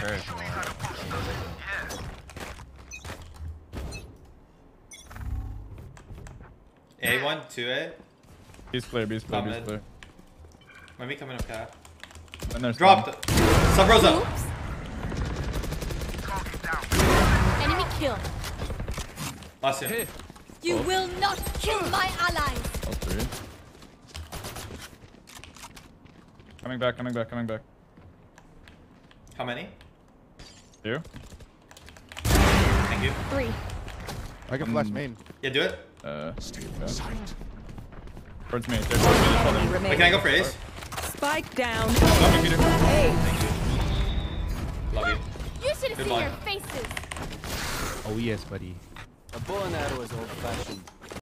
fair if you. A one, two eh? A. Beast clear, beast clear, Top beast mid. clear. Might be coming up cat. And there's Dropped. Sub Rosa. Oops. Enemy kill. Last hit. You oh. will not kill my allies. All three. Coming back, coming back, coming back. How many? Two. Thank you. Three. I can flash main. Yeah, do it. Uh, yeah. Towards me. Towards me. Just. Wait, can I go for Ace? Spike down. Love you, Peter. A. Love you. You should have seen your faces. Oh yes, buddy. A bow and arrow is old fashioned.